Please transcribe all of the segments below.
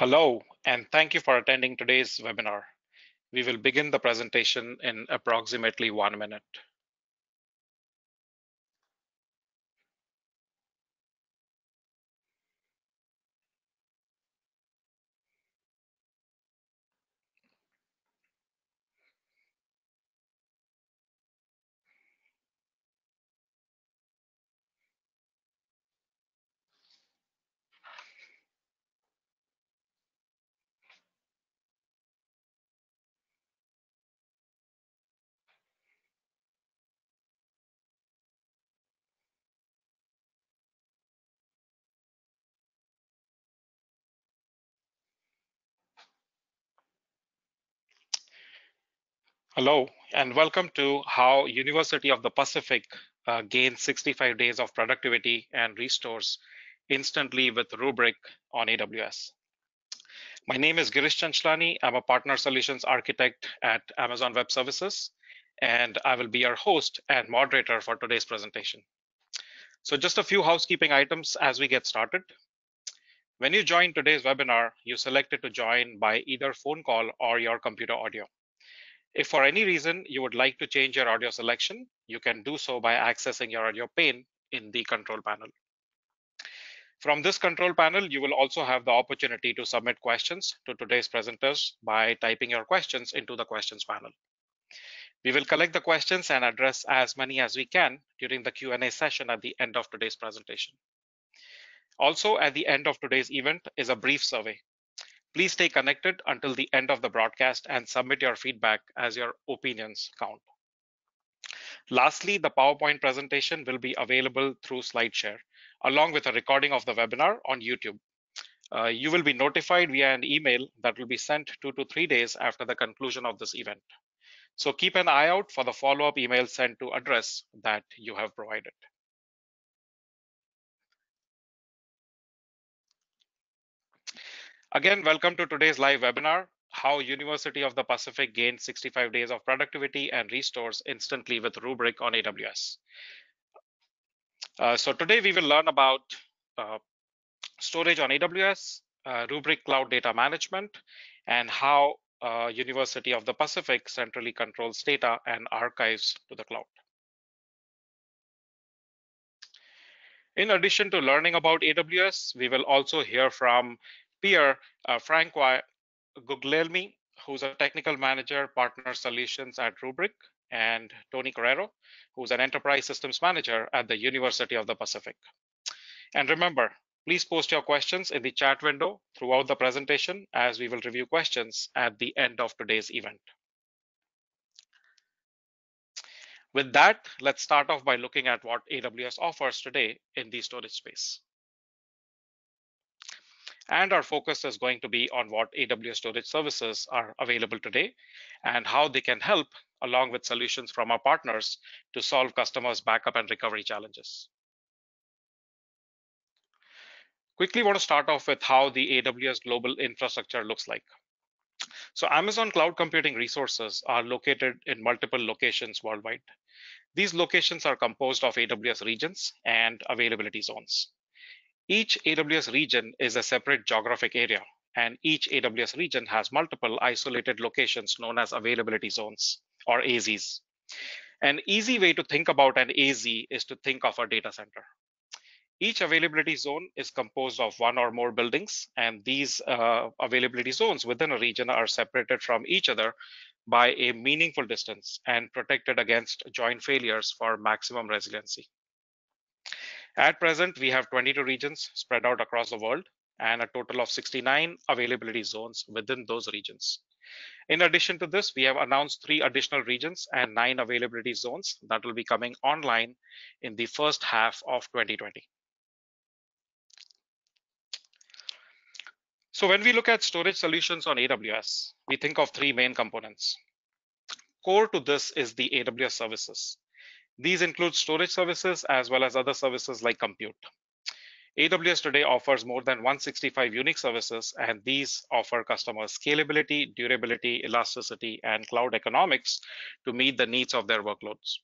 Hello, and thank you for attending today's webinar. We will begin the presentation in approximately one minute. Hello, and welcome to how University of the Pacific uh, gains 65 days of productivity and restores instantly with Rubrik on AWS. My name is Girish Chanchlani. I'm a partner solutions architect at Amazon Web Services, and I will be your host and moderator for today's presentation. So just a few housekeeping items as we get started. When you join today's webinar, you selected to join by either phone call or your computer audio. If for any reason you would like to change your audio selection, you can do so by accessing your audio pane in the control panel. From this control panel, you will also have the opportunity to submit questions to today's presenters by typing your questions into the questions panel. We will collect the questions and address as many as we can during the Q&A session at the end of today's presentation. Also, at the end of today's event is a brief survey Please stay connected until the end of the broadcast and submit your feedback as your opinions count. Lastly, the PowerPoint presentation will be available through SlideShare, along with a recording of the webinar on YouTube. Uh, you will be notified via an email that will be sent two to three days after the conclusion of this event. So keep an eye out for the follow-up email sent to address that you have provided. Again, welcome to today's live webinar, how University of the Pacific gained 65 days of productivity and restores instantly with Rubrik on AWS. Uh, so today we will learn about uh, storage on AWS, uh, Rubrik Cloud Data Management, and how uh, University of the Pacific centrally controls data and archives to the cloud. In addition to learning about AWS, we will also hear from Pierre, uh, Frank Guglielmi, who's a technical manager, partner solutions at Rubrik, and Tony Carrero, who's an enterprise systems manager at the University of the Pacific. And remember, please post your questions in the chat window throughout the presentation as we will review questions at the end of today's event. With that, let's start off by looking at what AWS offers today in the storage space. And our focus is going to be on what AWS storage services are available today and how they can help along with solutions from our partners to solve customers' backup and recovery challenges. Quickly want to start off with how the AWS global infrastructure looks like. So Amazon Cloud Computing resources are located in multiple locations worldwide. These locations are composed of AWS regions and availability zones. Each AWS region is a separate geographic area, and each AWS region has multiple isolated locations known as availability zones or AZs. An easy way to think about an AZ is to think of a data center. Each availability zone is composed of one or more buildings, and these uh, availability zones within a region are separated from each other by a meaningful distance and protected against joint failures for maximum resiliency. At present, we have 22 regions spread out across the world and a total of 69 availability zones within those regions. In addition to this, we have announced three additional regions and nine availability zones that will be coming online in the first half of 2020. So when we look at storage solutions on AWS, we think of three main components. Core to this is the AWS services. These include storage services as well as other services like compute. AWS today offers more than 165 unique services, and these offer customers scalability, durability, elasticity, and cloud economics to meet the needs of their workloads.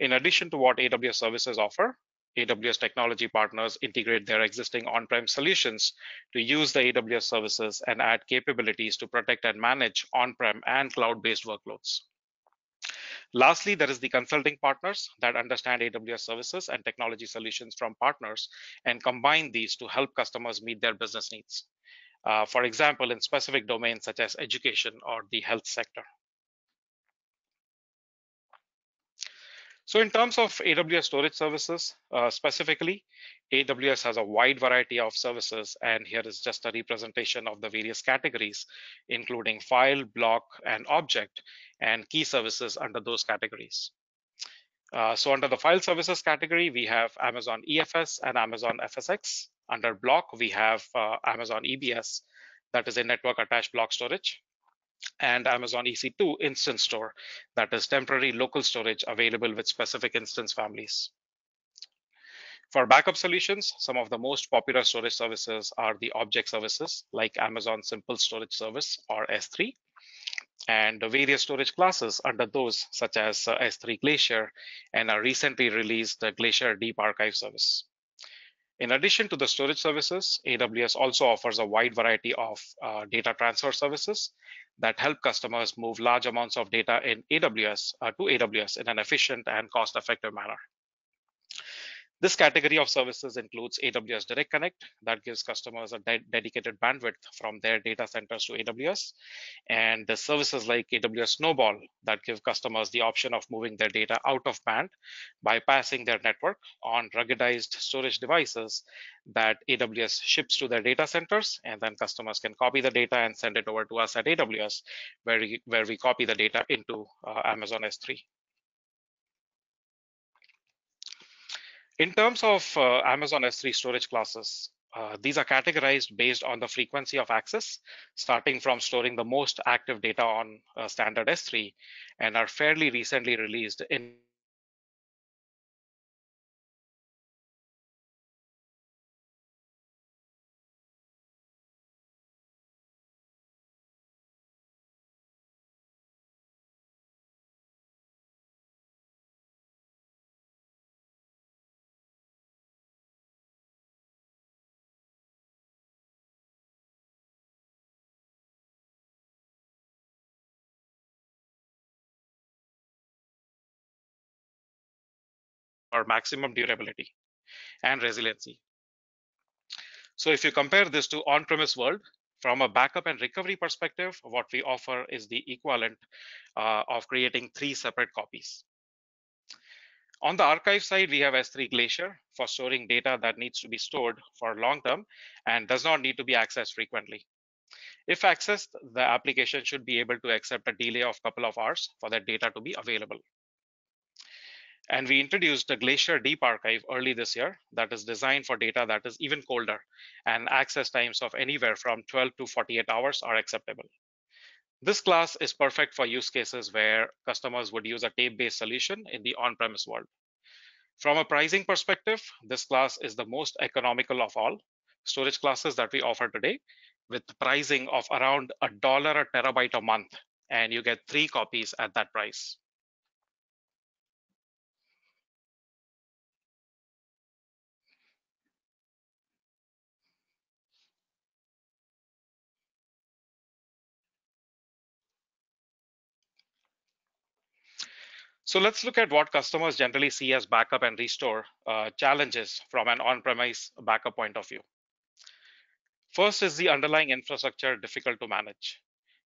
In addition to what AWS services offer, AWS technology partners integrate their existing on-prem solutions to use the AWS services and add capabilities to protect and manage on-prem and cloud-based workloads. Lastly, there is the consulting partners that understand AWS services and technology solutions from partners and combine these to help customers meet their business needs. Uh, for example, in specific domains such as education or the health sector. So in terms of AWS storage services, uh, specifically, AWS has a wide variety of services, and here is just a representation of the various categories, including file, block, and object, and key services under those categories. Uh, so under the file services category, we have Amazon EFS and Amazon FSx. Under block, we have uh, Amazon EBS, that is a network attached block storage and Amazon EC2 instance store, that is temporary local storage available with specific instance families. For backup solutions, some of the most popular storage services are the object services like Amazon Simple Storage Service or S3, and the various storage classes under those such as uh, S3 Glacier and a recently released Glacier Deep Archive service. In addition to the storage services, AWS also offers a wide variety of uh, data transfer services that help customers move large amounts of data in AWS uh, to AWS in an efficient and cost-effective manner. This category of services includes AWS Direct Connect that gives customers a de dedicated bandwidth from their data centers to AWS, and the services like AWS Snowball that give customers the option of moving their data out of band bypassing their network on ruggedized storage devices that AWS ships to their data centers, and then customers can copy the data and send it over to us at AWS, where we, where we copy the data into uh, Amazon S3. In terms of uh, Amazon S3 storage classes, uh, these are categorized based on the frequency of access, starting from storing the most active data on uh, standard S3 and are fairly recently released in or maximum durability and resiliency. So if you compare this to on-premise world, from a backup and recovery perspective, what we offer is the equivalent uh, of creating three separate copies. On the archive side, we have S3 Glacier for storing data that needs to be stored for long term and does not need to be accessed frequently. If accessed, the application should be able to accept a delay of a couple of hours for that data to be available. And we introduced the Glacier Deep Archive early this year that is designed for data that is even colder and access times of anywhere from 12 to 48 hours are acceptable. This class is perfect for use cases where customers would use a tape-based solution in the on-premise world. From a pricing perspective, this class is the most economical of all storage classes that we offer today with pricing of around a dollar a terabyte a month and you get three copies at that price. So let's look at what customers generally see as backup and restore uh, challenges from an on-premise backup point of view. First is the underlying infrastructure difficult to manage.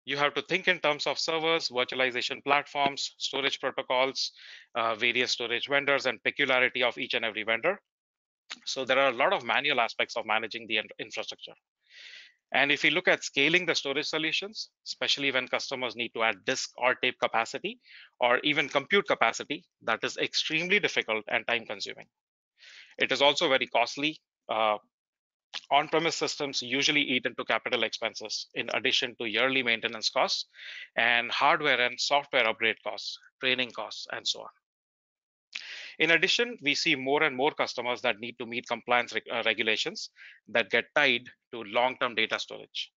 You have to think in terms of servers, virtualization platforms, storage protocols, uh, various storage vendors, and peculiarity of each and every vendor. So there are a lot of manual aspects of managing the infrastructure. And if you look at scaling the storage solutions, especially when customers need to add disk or tape capacity, or even compute capacity, that is extremely difficult and time consuming. It is also very costly. Uh, on-premise systems usually eat into capital expenses in addition to yearly maintenance costs and hardware and software upgrade costs, training costs, and so on. In addition, we see more and more customers that need to meet compliance uh, regulations that get tied to long-term data storage.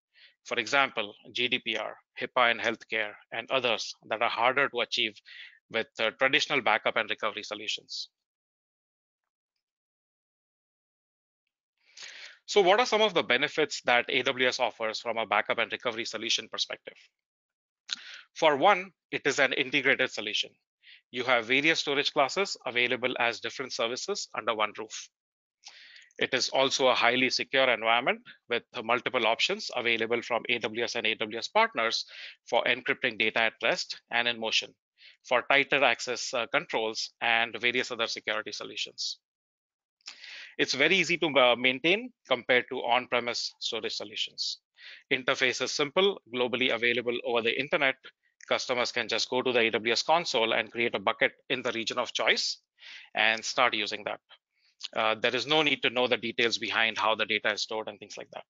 For example, GDPR, HIPAA in healthcare, and others that are harder to achieve with uh, traditional backup and recovery solutions. So what are some of the benefits that AWS offers from a backup and recovery solution perspective? For one, it is an integrated solution. You have various storage classes available as different services under one roof. It is also a highly secure environment with multiple options available from AWS and AWS partners for encrypting data at rest and in motion, for tighter access uh, controls and various other security solutions. It's very easy to uh, maintain compared to on-premise storage solutions. Interface is simple, globally available over the internet. Customers can just go to the AWS console and create a bucket in the region of choice and start using that. Uh, there is no need to know the details behind how the data is stored and things like that,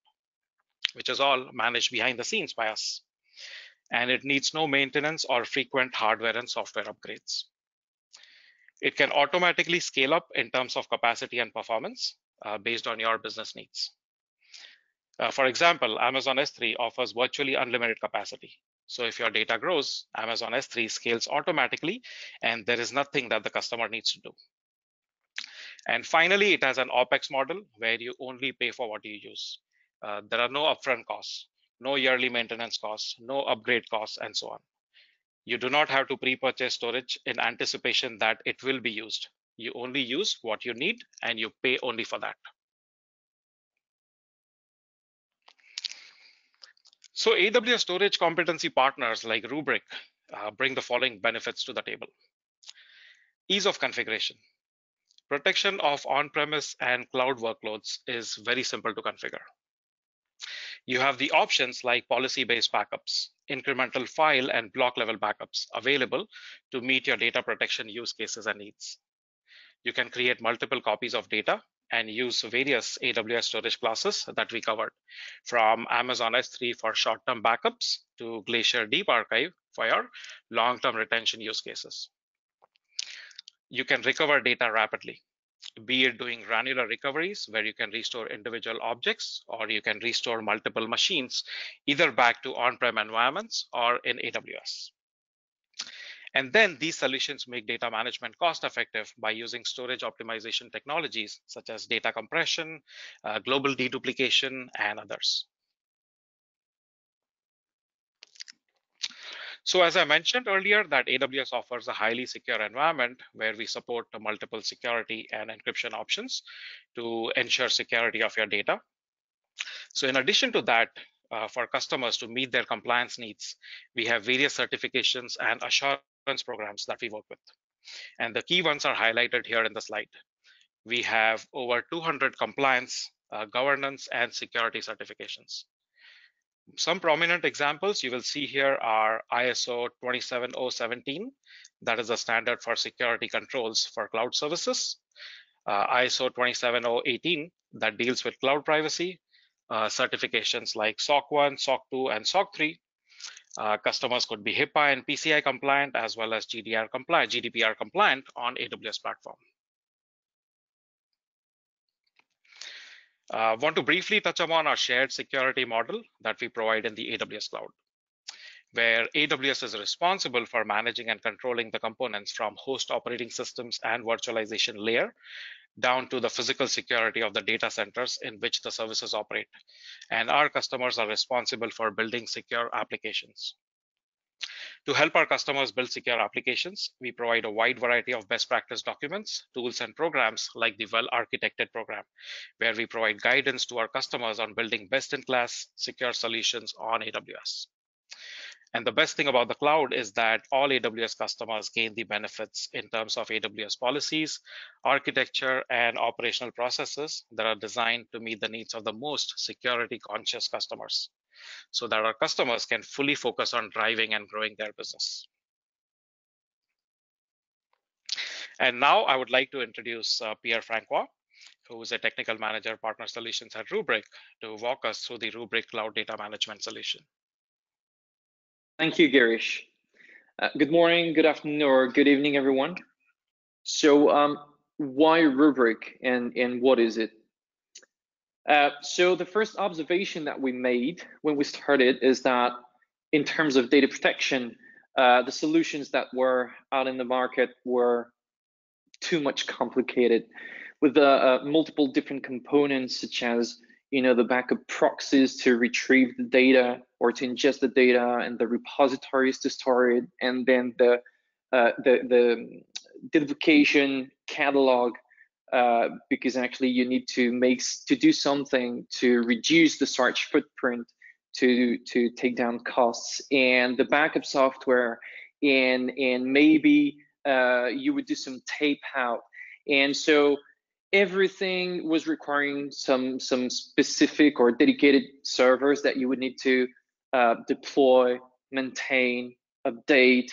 which is all managed behind the scenes by us. And it needs no maintenance or frequent hardware and software upgrades. It can automatically scale up in terms of capacity and performance uh, based on your business needs. Uh, for example, Amazon S3 offers virtually unlimited capacity. So if your data grows, Amazon S3 scales automatically, and there is nothing that the customer needs to do. And finally, it has an OPEX model where you only pay for what you use. Uh, there are no upfront costs, no yearly maintenance costs, no upgrade costs, and so on. You do not have to pre-purchase storage in anticipation that it will be used. You only use what you need and you pay only for that. So AWS storage competency partners like Rubrik uh, bring the following benefits to the table. Ease of configuration. Protection of on-premise and cloud workloads is very simple to configure. You have the options like policy-based backups, incremental file and block level backups available to meet your data protection use cases and needs. You can create multiple copies of data and use various AWS storage classes that we covered, from Amazon S3 for short-term backups to Glacier Deep Archive for your long-term retention use cases. You can recover data rapidly be it doing granular recoveries where you can restore individual objects or you can restore multiple machines either back to on-prem environments or in AWS. And then these solutions make data management cost effective by using storage optimization technologies such as data compression, uh, global deduplication, and others. So as I mentioned earlier, that AWS offers a highly secure environment where we support multiple security and encryption options to ensure security of your data. So in addition to that, uh, for customers to meet their compliance needs, we have various certifications and assurance programs that we work with. And the key ones are highlighted here in the slide. We have over 200 compliance, uh, governance, and security certifications. Some prominent examples you will see here are ISO 27017, that is a standard for security controls for cloud services. Uh, ISO 27018 that deals with cloud privacy, uh, certifications like SOC 1, SOC 2, and SOC 3. Uh, customers could be HIPAA and PCI compliant as well as GDR compliant, GDPR compliant on AWS platform. Uh, want to briefly touch upon our shared security model that we provide in the AWS cloud, where AWS is responsible for managing and controlling the components from host operating systems and virtualization layer down to the physical security of the data centers in which the services operate. And our customers are responsible for building secure applications. To help our customers build secure applications, we provide a wide variety of best practice documents, tools, and programs like the Well Architected program, where we provide guidance to our customers on building best in class secure solutions on AWS. And the best thing about the cloud is that all AWS customers gain the benefits in terms of AWS policies, architecture, and operational processes that are designed to meet the needs of the most security conscious customers so that our customers can fully focus on driving and growing their business. And now I would like to introduce uh, Pierre Francois, who is a technical manager partner solutions at Rubrik to walk us through the Rubrik cloud data management solution. Thank you, Girish. Uh, good morning, good afternoon, or good evening, everyone. So um, why Rubrik and, and what is it? Uh, so the first observation that we made when we started is that in terms of data protection, uh, the solutions that were out in the market were too much complicated with uh, multiple different components such as you know, the backup proxies to retrieve the data or to ingest the data and the repositories to store it, and then the uh, the the catalog uh, because actually you need to make to do something to reduce the storage footprint to to take down costs. And the backup software and and maybe uh, you would do some tape out. And so everything was requiring some some specific or dedicated servers that you would need to uh, deploy, maintain, update,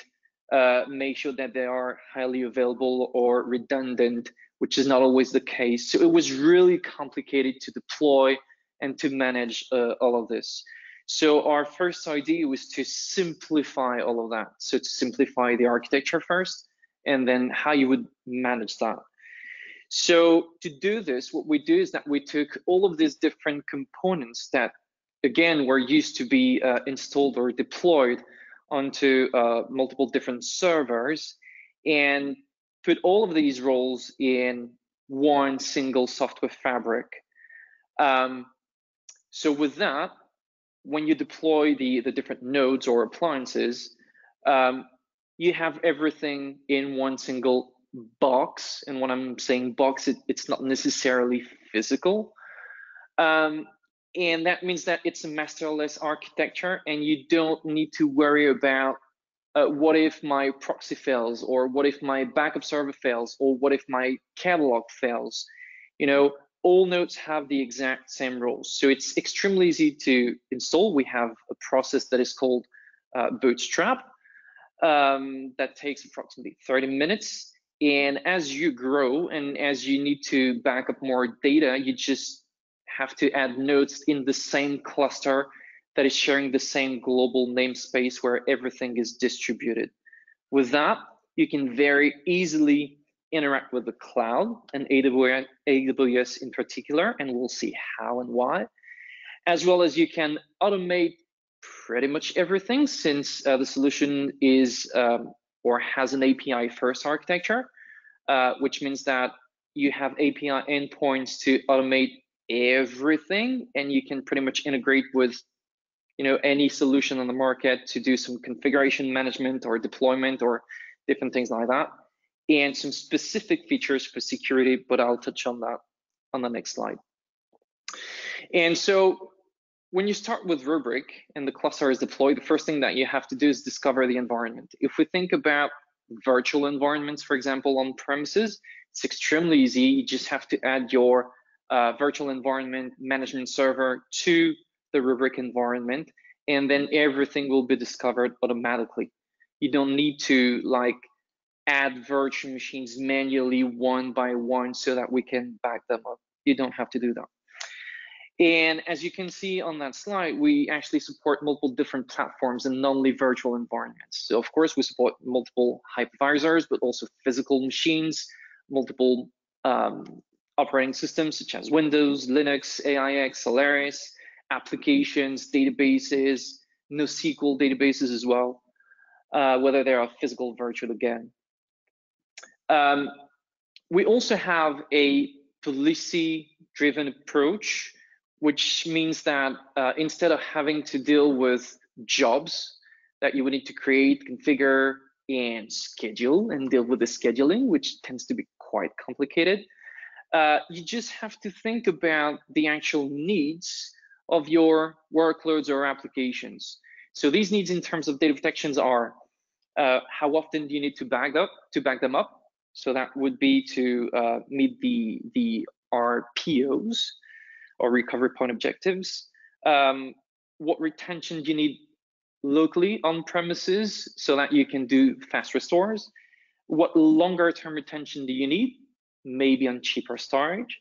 uh, make sure that they are highly available or redundant, which is not always the case. So it was really complicated to deploy and to manage uh, all of this. So our first idea was to simplify all of that. So to simplify the architecture first, and then how you would manage that. So to do this, what we do is that we took all of these different components that, again, were used to be uh, installed or deployed onto uh, multiple different servers and put all of these roles in one single software fabric. Um, so with that, when you deploy the, the different nodes or appliances, um, you have everything in one single box. And when I'm saying box, it, it's not necessarily physical. Um, and that means that it's a masterless architecture and you don't need to worry about uh, what if my proxy fails or what if my backup server fails or what if my catalog fails. You know all nodes have the exact same rules. So it's extremely easy to install. We have a process that is called uh, bootstrap um, that takes approximately 30 minutes. And as you grow and as you need to back up more data you just have to add nodes in the same cluster that is sharing the same global namespace where everything is distributed. With that, you can very easily interact with the cloud and AWS in particular, and we'll see how and why, as well as you can automate pretty much everything since uh, the solution is um, or has an API first architecture, uh, which means that you have API endpoints to automate everything and you can pretty much integrate with you know any solution on the market to do some configuration management or deployment or different things like that and some specific features for security but i'll touch on that on the next slide. And so when you start with rubrik and the cluster is deployed the first thing that you have to do is discover the environment. If we think about virtual environments for example on premises it's extremely easy. You just have to add your uh, virtual environment management server to the Rubrik environment, and then everything will be discovered automatically. You don't need to like add virtual machines manually one by one so that we can back them up. You don't have to do that. And as you can see on that slide, we actually support multiple different platforms and not only virtual environments. So of course, we support multiple hypervisors, but also physical machines, multiple um, operating systems such as Windows, Linux, AIX, Solaris, applications, databases, NoSQL databases as well, uh, whether they are physical virtual again. Um, we also have a policy-driven approach, which means that uh, instead of having to deal with jobs that you would need to create, configure, and schedule and deal with the scheduling, which tends to be quite complicated, uh, you just have to think about the actual needs of your workloads or applications. So these needs in terms of data protections are uh, how often do you need to back up to back them up? So that would be to uh, meet the the RPOs or recovery point objectives. Um, what retention do you need locally on premises so that you can do fast restores? What longer term retention do you need? Maybe on cheaper storage?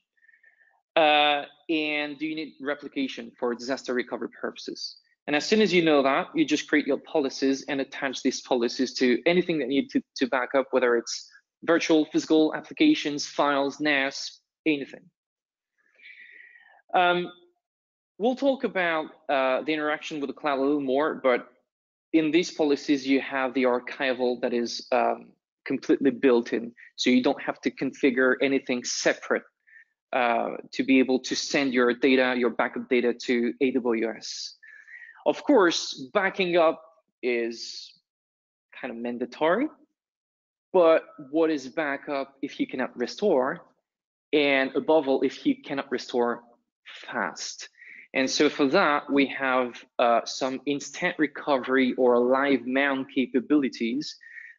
Uh, and do you need replication for disaster recovery purposes? And as soon as you know that, you just create your policies and attach these policies to anything that you need to, to back up, whether it's virtual, physical applications, files, NAS, anything. Um, we'll talk about uh, the interaction with the cloud a little more, but in these policies, you have the archival that is um, completely built in. So you don't have to configure anything separate uh, to be able to send your data, your backup data to AWS. Of course, backing up is kind of mandatory, but what is backup if you cannot restore? And above all, if you cannot restore fast. And so for that, we have uh, some instant recovery or live mount capabilities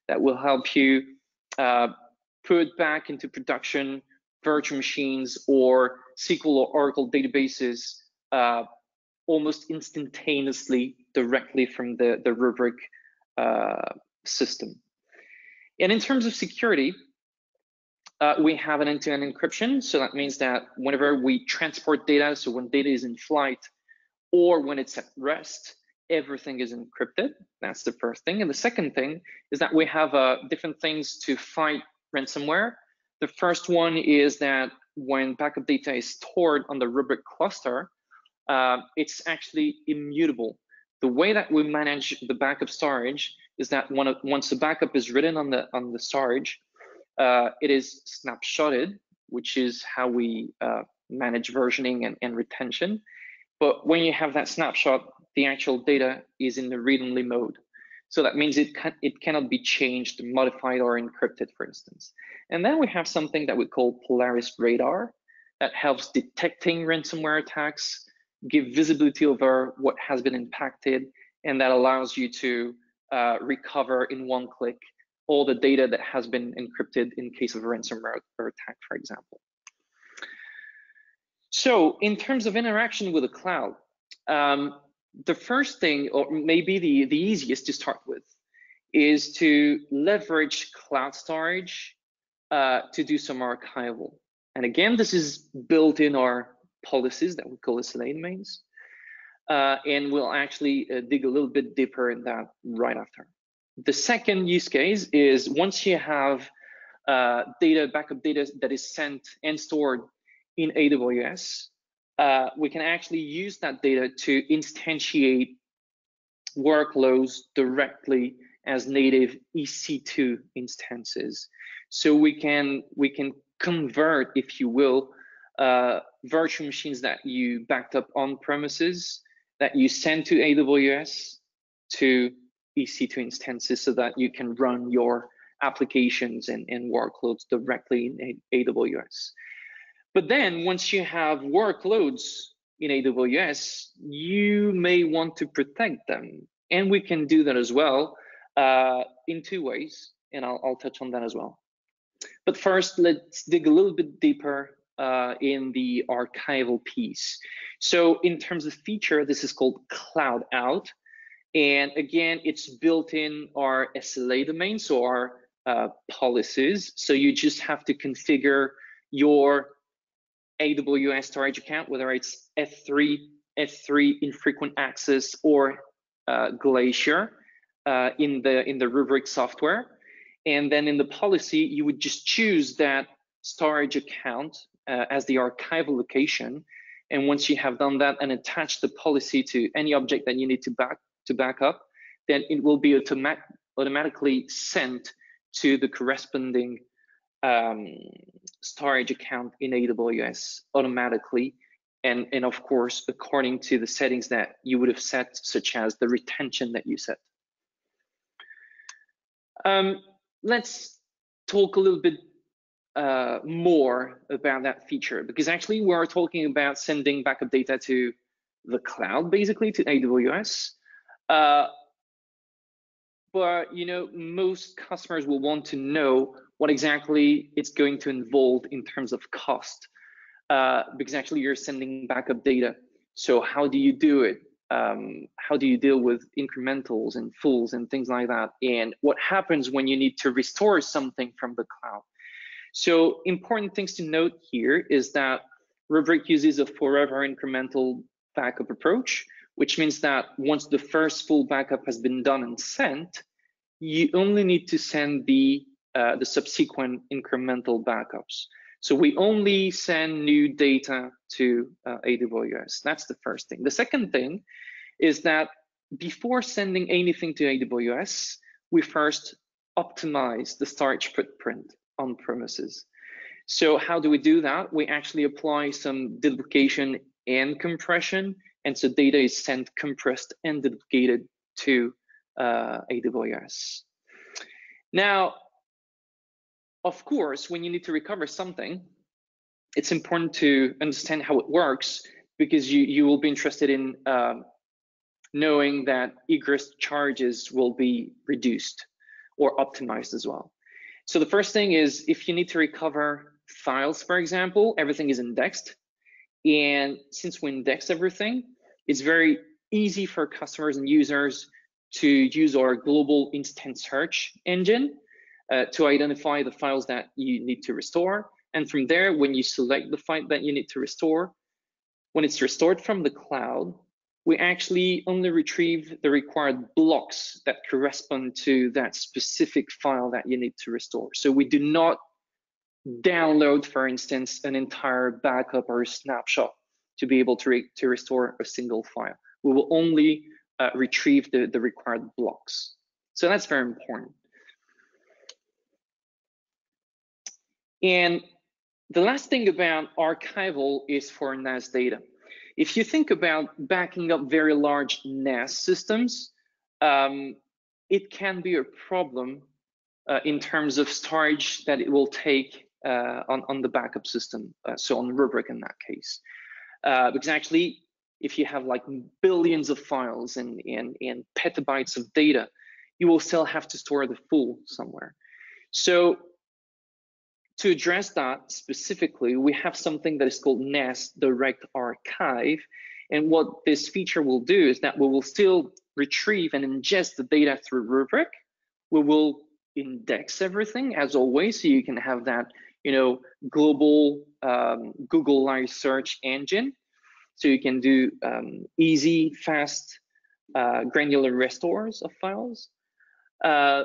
that will help you uh, put back into production virtual machines or SQL or Oracle databases uh, almost instantaneously directly from the, the Rubrik uh, system. And in terms of security, uh, we have an end-to-end -end encryption. So that means that whenever we transport data, so when data is in flight or when it's at rest, everything is encrypted. That's the first thing. And the second thing is that we have uh, different things to fight ransomware. The first one is that when backup data is stored on the Rubrik cluster, uh, it's actually immutable. The way that we manage the backup storage is that once the backup is written on the on the storage, uh, it is snapshotted, which is how we uh, manage versioning and, and retention. But when you have that snapshot, the actual data is in the read-only mode. So that means it, can, it cannot be changed, modified, or encrypted, for instance. And then we have something that we call Polaris Radar that helps detecting ransomware attacks, give visibility over what has been impacted, and that allows you to uh, recover in one click all the data that has been encrypted in case of a ransomware attack, for example. So in terms of interaction with the cloud, um, the first thing, or maybe the, the easiest to start with, is to leverage cloud storage uh, to do some archival. And again, this is built in our policies that we call SLA domains. Uh, and we'll actually uh, dig a little bit deeper in that right after. The second use case is once you have uh, data, backup data that is sent and stored in AWS, uh, we can actually use that data to instantiate workloads directly as native EC2 instances. So we can we can convert, if you will, uh, virtual machines that you backed up on premises that you send to AWS to EC2 instances so that you can run your applications and, and workloads directly in AWS. But then once you have workloads in AWS, you may want to protect them. And we can do that as well uh, in two ways, and I'll, I'll, touch on that as well. But first, let's dig a little bit deeper uh, in the archival piece. So in terms of feature, this is called Cloud Out. And again, it's built in our SLA domain, so our uh, policies. So you just have to configure your AWS storage account, whether it's S3, S3 infrequent access or uh, Glacier uh, in the in the Rubrik software. And then in the policy, you would just choose that storage account uh, as the archival location. And once you have done that and attach the policy to any object that you need to back to back up, then it will be automat automatically sent to the corresponding um, storage account in AWS automatically. And, and of course, according to the settings that you would have set, such as the retention that you set. Um, let's talk a little bit uh, more about that feature because actually we're talking about sending backup data to the cloud, basically to AWS. Uh, but you know, most customers will want to know what exactly it's going to involve in terms of cost, uh, because actually you're sending backup data. So how do you do it? Um, how do you deal with incrementals and fulls and things like that? And what happens when you need to restore something from the cloud? So important things to note here is that Rubrik uses a forever incremental backup approach which means that once the first full backup has been done and sent, you only need to send the, uh, the subsequent incremental backups. So we only send new data to uh, AWS. That's the first thing. The second thing is that before sending anything to AWS, we first optimize the storage footprint on premises. So how do we do that? We actually apply some deduplication and compression, and so data is sent compressed and deduplicated to uh, AWS. Now, of course, when you need to recover something, it's important to understand how it works because you, you will be interested in um, knowing that egress charges will be reduced or optimized as well. So the first thing is if you need to recover files, for example, everything is indexed. And since we index everything, it's very easy for customers and users to use our global instant search engine uh, to identify the files that you need to restore. And from there, when you select the file that you need to restore, when it's restored from the cloud, we actually only retrieve the required blocks that correspond to that specific file that you need to restore. So we do not download, for instance, an entire backup or snapshot to be able to, re to restore a single file. We will only uh, retrieve the, the required blocks. So that's very important. And the last thing about archival is for NAS data. If you think about backing up very large NAS systems, um, it can be a problem uh, in terms of storage that it will take uh, on, on the backup system, uh, so on Rubrik in that case. Uh, because actually, if you have like billions of files and, and, and petabytes of data, you will still have to store the full somewhere. So to address that specifically, we have something that is called NAS Direct Archive. And what this feature will do is that we will still retrieve and ingest the data through Rubrik. We will index everything as always, so you can have that, you know, global um, Google-like search engine. So you can do um, easy, fast, uh, granular restores of files. Uh,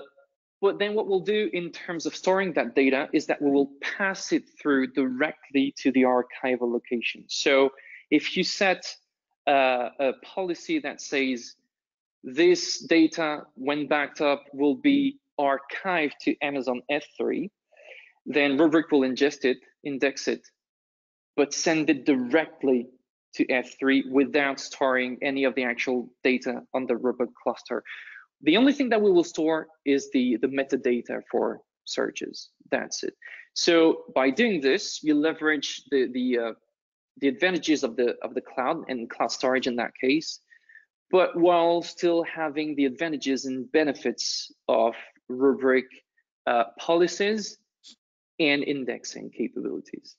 but then what we'll do in terms of storing that data is that we will pass it through directly to the archival location. So if you set uh, a policy that says this data, when backed up, will be archived to Amazon S3, then Rubrik will ingest it, index it, but send it directly to S3 without storing any of the actual data on the Rubrik cluster. The only thing that we will store is the, the metadata for searches. That's it. So by doing this, you leverage the the uh, the advantages of the of the cloud and cloud storage in that case, but while still having the advantages and benefits of Rubrik uh, policies and indexing capabilities.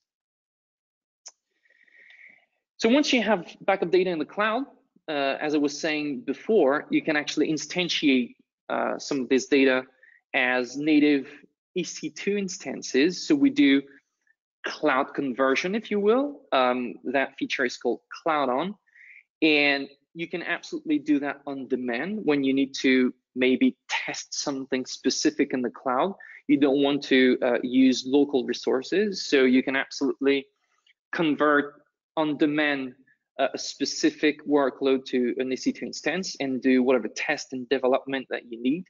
So once you have backup data in the cloud, uh, as I was saying before, you can actually instantiate uh, some of this data as native EC2 instances. So we do cloud conversion, if you will. Um, that feature is called Cloud On. And you can absolutely do that on demand when you need to maybe test something specific in the cloud. You don't want to uh, use local resources. So you can absolutely convert on demand a specific workload to an EC2 instance and do whatever test and development that you need.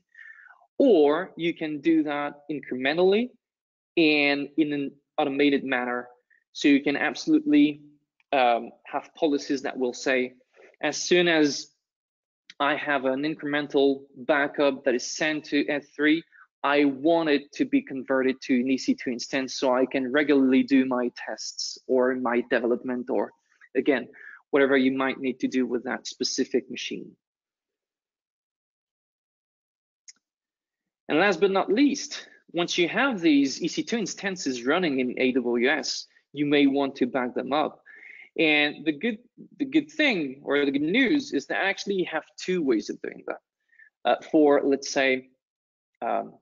Or you can do that incrementally and in an automated manner. So you can absolutely um, have policies that will say, as soon as I have an incremental backup that is sent to S3, I want it to be converted to an EC2 instance so I can regularly do my tests or my development or again, whatever you might need to do with that specific machine. And last but not least, once you have these EC2 instances running in AWS, you may want to back them up. And the good, the good thing or the good news is that actually have two ways of doing that. Uh, for let's say, um,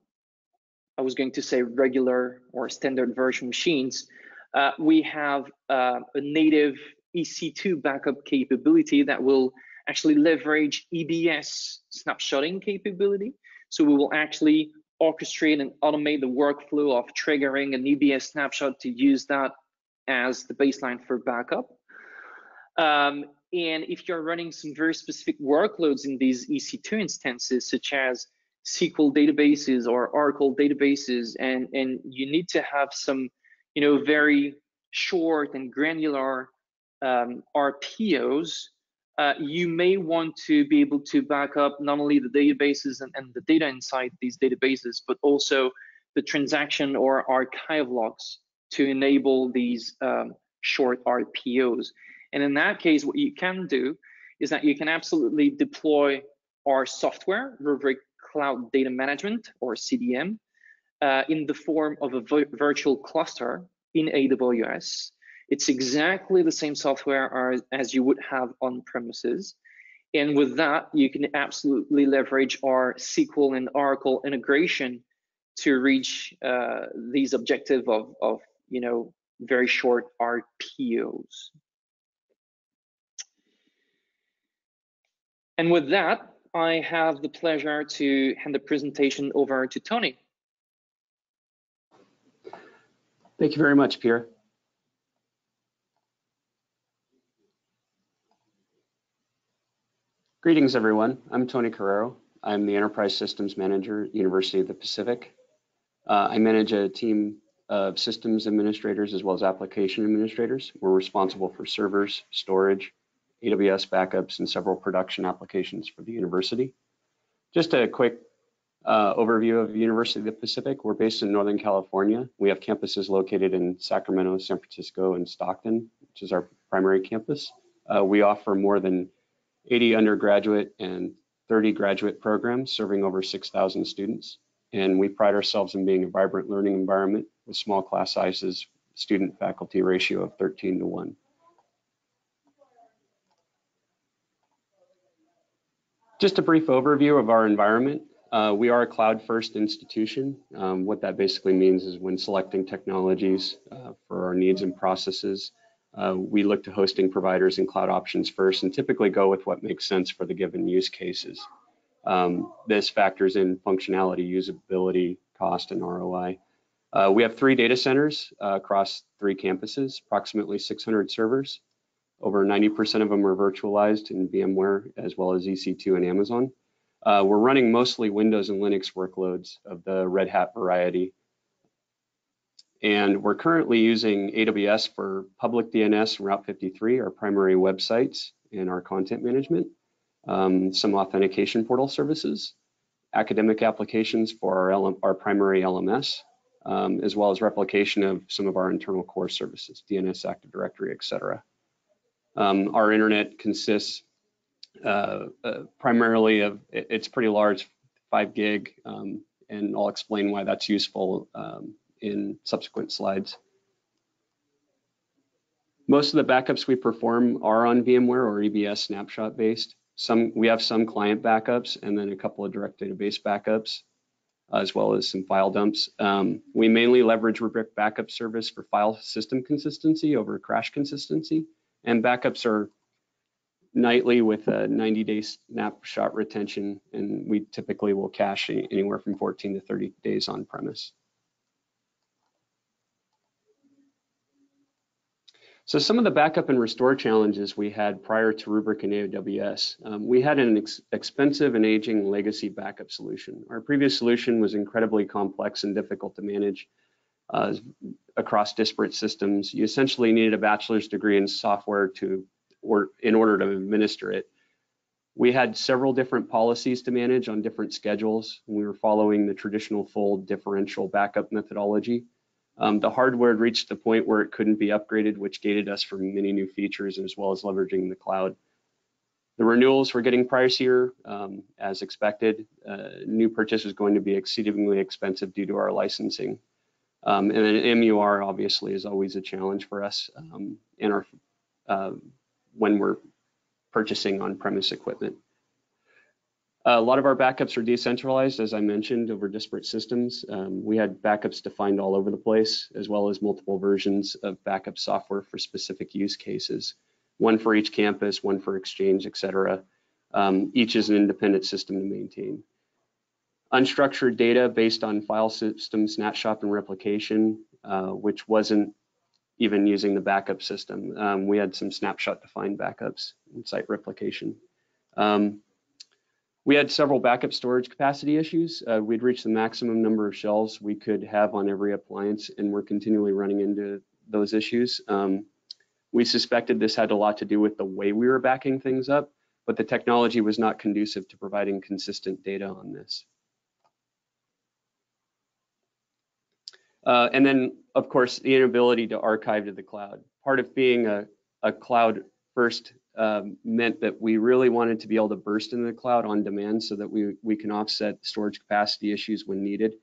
I was going to say regular or standard version machines, uh, we have uh, a native EC2 backup capability that will actually leverage EBS snapshotting capability. So we will actually orchestrate and automate the workflow of triggering an EBS snapshot to use that as the baseline for backup. Um, and if you're running some very specific workloads in these EC2 instances, such as SQL databases or Oracle databases, and, and you need to have some you know, very short and granular um, RPOs, uh, you may want to be able to back up not only the databases and, and the data inside these databases, but also the transaction or archive logs to enable these um, short RPOs. And in that case, what you can do is that you can absolutely deploy our software, Rubrik Cloud Data Management or CDM, uh, in the form of a virtual cluster in AWS. It's exactly the same software as, you would have on premises. And with that, you can absolutely leverage our SQL and Oracle integration to reach uh, these objective of, of, you know, very short RPOs. And with that, I have the pleasure to hand the presentation over to Tony. Thank you very much, Pierre. Greetings, everyone. I'm Tony Carrero. I'm the Enterprise Systems Manager at University of the Pacific. Uh, I manage a team of systems administrators as well as application administrators. We're responsible for servers, storage, AWS backups, and several production applications for the university. Just a quick uh, overview of University of the Pacific. We're based in Northern California. We have campuses located in Sacramento, San Francisco, and Stockton, which is our primary campus. Uh, we offer more than 80 undergraduate and 30 graduate programs serving over 6,000 students. And we pride ourselves in being a vibrant learning environment with small class sizes, student faculty ratio of 13 to 1. Just a brief overview of our environment. Uh, we are a cloud first institution. Um, what that basically means is when selecting technologies uh, for our needs and processes, uh, we look to hosting providers and cloud options first and typically go with what makes sense for the given use cases. Um, this factors in functionality, usability, cost, and ROI. Uh, we have three data centers uh, across three campuses, approximately 600 servers. Over 90% of them are virtualized in VMware as well as EC2 and Amazon. Uh, we're running mostly Windows and Linux workloads of the Red Hat variety. And we're currently using AWS for public DNS and Route 53, our primary websites and our content management, um, some authentication portal services, academic applications for our, our primary LMS, um, as well as replication of some of our internal core services, DNS, Active Directory, et cetera. Um, our internet consists uh, uh, primarily of, it's pretty large, five gig, um, and I'll explain why that's useful um, in subsequent slides. Most of the backups we perform are on VMware or EBS snapshot based. Some we have some client backups and then a couple of direct database backups, as well as some file dumps. Um, we mainly leverage Rubrik Backup Service for file system consistency over crash consistency. And backups are nightly with a 90 day snapshot retention, and we typically will cache anywhere from 14 to 30 days on premise. So some of the backup and restore challenges we had prior to Rubrik and AWS, um, we had an ex expensive and aging legacy backup solution. Our previous solution was incredibly complex and difficult to manage uh, across disparate systems. You essentially needed a bachelor's degree in software to, or in order to administer it. We had several different policies to manage on different schedules. We were following the traditional full differential backup methodology. Um, the hardware reached the point where it couldn't be upgraded, which gated us from many new features as well as leveraging the cloud. The renewals were getting pricier um, as expected. Uh, new purchase was going to be exceedingly expensive due to our licensing. Um, and then MUR obviously is always a challenge for us um, in our uh, when we're purchasing on-premise equipment. A lot of our backups are decentralized, as I mentioned, over disparate systems. Um, we had backups defined all over the place, as well as multiple versions of backup software for specific use cases. One for each campus, one for Exchange, et cetera. Um, each is an independent system to maintain unstructured data based on file system snapshot and replication, uh, which wasn't even using the backup system. Um, we had some snapshot defined backups and site replication. Um, We had several backup storage capacity issues. Uh, we'd reached the maximum number of shelves we could have on every appliance, and we're continually running into those issues. Um, we suspected this had a lot to do with the way we were backing things up, but the technology was not conducive to providing consistent data on this. Uh, and then, of course, the inability to archive to the cloud. Part of being a, a cloud first um, meant that we really wanted to be able to burst into the cloud on demand so that we, we can offset storage capacity issues when needed.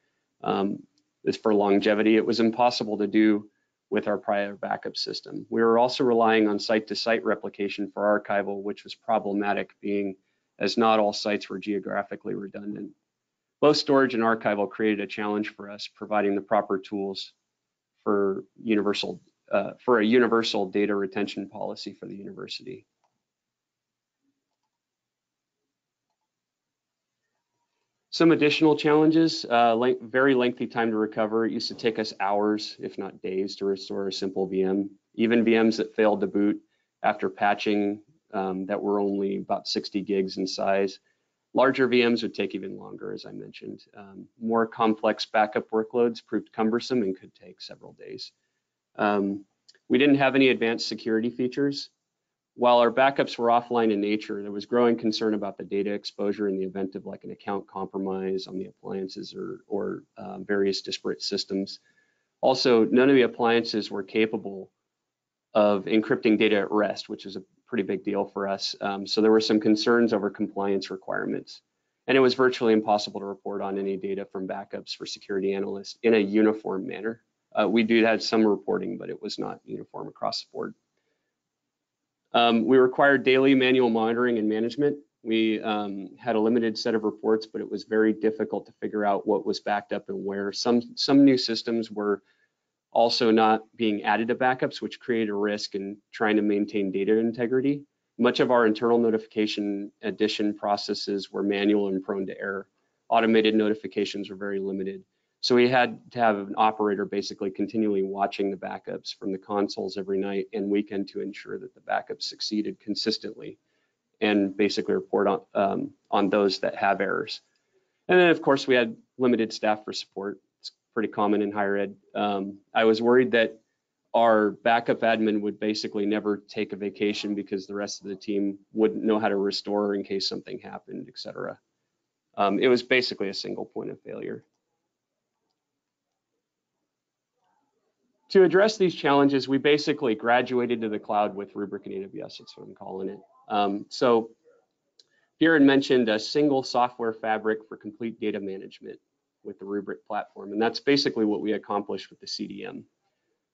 Um, this for longevity. It was impossible to do with our prior backup system. We were also relying on site-to-site -site replication for archival, which was problematic being as not all sites were geographically redundant. Both storage and archival created a challenge for us, providing the proper tools for universal uh, for a universal data retention policy for the university. Some additional challenges, uh, very lengthy time to recover. It used to take us hours, if not days, to restore a simple VM. Even VMs that failed to boot after patching um, that were only about 60 gigs in size. Larger VMs would take even longer, as I mentioned. Um, more complex backup workloads proved cumbersome and could take several days. Um, we didn't have any advanced security features. While our backups were offline in nature, there was growing concern about the data exposure in the event of like an account compromise on the appliances or, or uh, various disparate systems. Also, none of the appliances were capable of encrypting data at rest, which is a pretty big deal for us. Um, so there were some concerns over compliance requirements. And it was virtually impossible to report on any data from backups for security analysts in a uniform manner. Uh, we did have some reporting, but it was not uniform across the board. Um, we required daily manual monitoring and management. We um, had a limited set of reports, but it was very difficult to figure out what was backed up and where. Some, some new systems were also not being added to backups, which created a risk in trying to maintain data integrity. Much of our internal notification addition processes were manual and prone to error. Automated notifications were very limited. So we had to have an operator basically continually watching the backups from the consoles every night and weekend to ensure that the backups succeeded consistently and basically report on, um, on those that have errors. And then of course we had limited staff for support. It's pretty common in higher ed. Um, I was worried that our backup admin would basically never take a vacation because the rest of the team wouldn't know how to restore in case something happened, et cetera. Um, it was basically a single point of failure. To address these challenges, we basically graduated to the cloud with Rubrik and AWS. That's what I'm calling it. Um, so Darren mentioned a single software fabric for complete data management with the Rubrik platform, and that's basically what we accomplished with the CDM.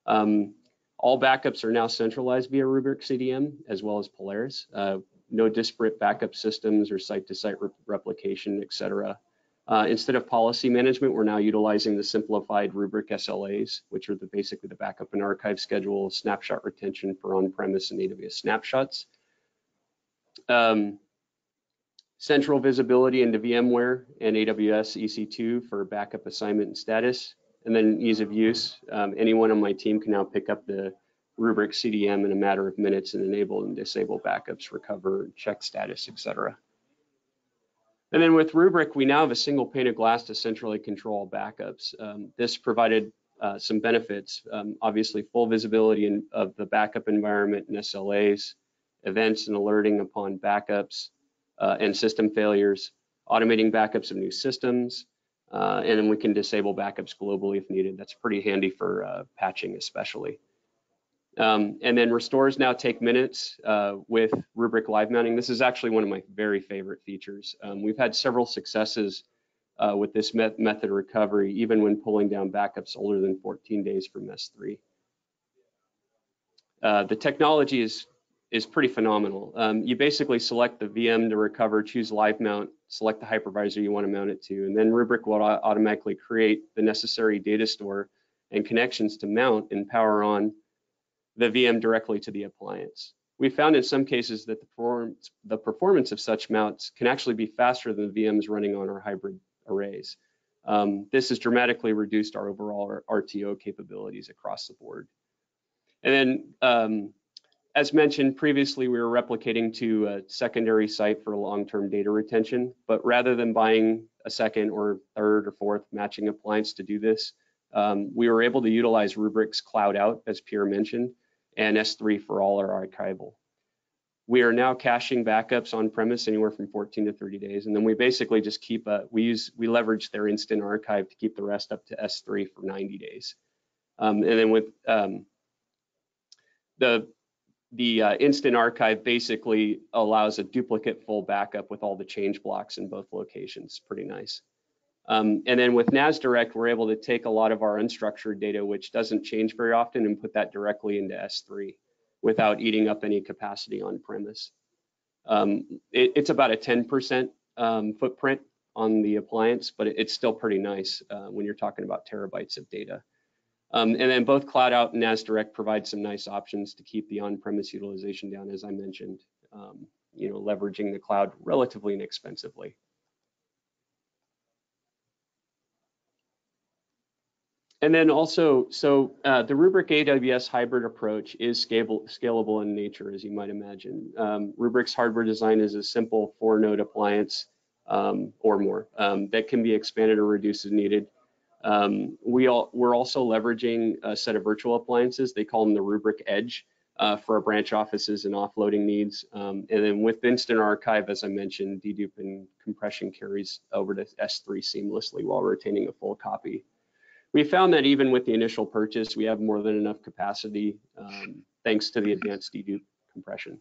Um, all backups are now centralized via Rubrik CDM as well as Polaris. Uh, no disparate backup systems or site-to-site -site replication, et cetera. Uh, instead of policy management, we're now utilizing the simplified Rubrik SLAs, which are the, basically the backup and archive schedule, snapshot retention for on-premise and AWS snapshots. Um, central visibility into VMware and AWS EC2 for backup assignment and status, and then ease of use. Um, anyone on my team can now pick up the Rubrik CDM in a matter of minutes and enable and disable backups, recover, check status, etc. And then with Rubrik, we now have a single pane of glass to centrally control backups. Um, this provided uh, some benefits, um, obviously full visibility in, of the backup environment and SLAs, events and alerting upon backups uh, and system failures, automating backups of new systems, uh, and then we can disable backups globally if needed. That's pretty handy for uh, patching especially. Um, and then restores now take minutes uh, with Rubrik live mounting. This is actually one of my very favorite features. Um, we've had several successes uh, with this met method of recovery, even when pulling down backups older than 14 days from S3. Uh, the technology is is pretty phenomenal. Um, you basically select the VM to recover, choose live mount, select the hypervisor you want to mount it to, and then Rubrik will automatically create the necessary data store and connections to mount and power on the VM directly to the appliance. We found in some cases that the performance, the performance of such mounts can actually be faster than the VMs running on our hybrid arrays. Um, this has dramatically reduced our overall RTO capabilities across the board. And then um, as mentioned previously, we were replicating to a secondary site for long-term data retention, but rather than buying a second or third or fourth matching appliance to do this, um, we were able to utilize Rubrik's Cloud Out, as Pierre mentioned, and S3 for all our archival. We are now caching backups on premise anywhere from 14 to 30 days, and then we basically just keep a, we use, we leverage their instant archive to keep the rest up to S3 for 90 days. Um, and then with um, the the uh, instant archive basically allows a duplicate full backup with all the change blocks in both locations. Pretty nice. Um, and then with NAS Direct, we're able to take a lot of our unstructured data, which doesn't change very often, and put that directly into S3 without eating up any capacity on premise. Um, it, it's about a 10% um, footprint on the appliance, but it, it's still pretty nice uh, when you're talking about terabytes of data. Um, and then both Cloud Out and NAS Direct provide some nice options to keep the on-premise utilization down, as I mentioned, um, you know, leveraging the cloud relatively inexpensively. And then also, so uh, the Rubrik AWS hybrid approach is scalable, scalable in nature, as you might imagine. Um, Rubrik's hardware design is a simple four node appliance um, or more um, that can be expanded or reduced as needed. Um, we all, we're also leveraging a set of virtual appliances. They call them the Rubrik Edge uh, for our branch offices and offloading needs. Um, and then with Instant Archive, as I mentioned, dedupe and compression carries over to S3 seamlessly while retaining a full copy. We found that even with the initial purchase, we have more than enough capacity um, thanks to the advanced dedupe compression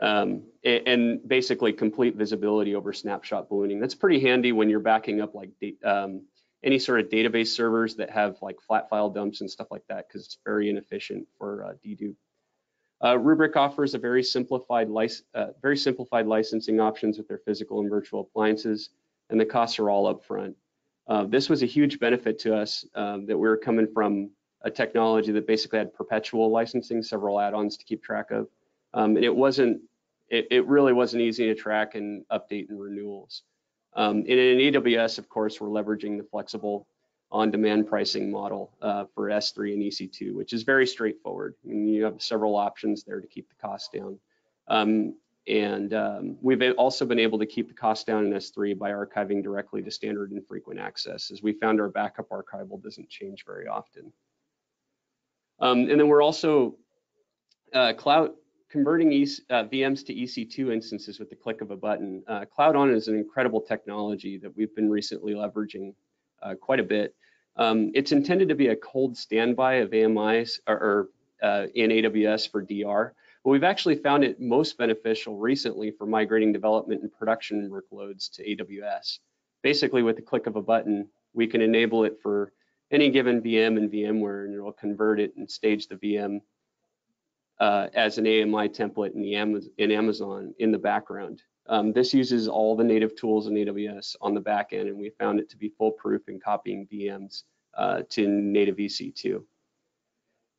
um, and basically complete visibility over snapshot ballooning. That's pretty handy when you're backing up like um, any sort of database servers that have like flat file dumps and stuff like that because it's very inefficient for uh, dedupe. Uh, Rubrik offers a very simplified, uh, very simplified licensing options with their physical and virtual appliances, and the costs are all upfront. Uh, this was a huge benefit to us um, that we were coming from a technology that basically had perpetual licensing, several add-ons to keep track of. Um, and it wasn't, it, it, really wasn't easy to track and update and renewals. Um, and in AWS, of course, we're leveraging the flexible on-demand pricing model uh, for S3 and EC2, which is very straightforward. I mean, you have several options there to keep the cost down. Um, and um, we've also been able to keep the cost down in S3 by archiving directly to standard infrequent access, as we found our backup archival doesn't change very often. Um, and then we're also uh, cloud converting e uh, VMs to EC2 instances with the click of a button. Uh, Cloud On is an incredible technology that we've been recently leveraging uh, quite a bit. Um, it's intended to be a cold standby of AMIs or, or uh, in AWS for DR, but we've actually found it most beneficial recently for migrating development and production workloads to AWS. Basically, with the click of a button, we can enable it for any given VM and VMware, and it'll convert it and stage the VM uh, as an AMI template in, the Amazon, in Amazon in the background. Um, this uses all the native tools in AWS on the back end, and we found it to be foolproof in copying VMs uh, to native EC2.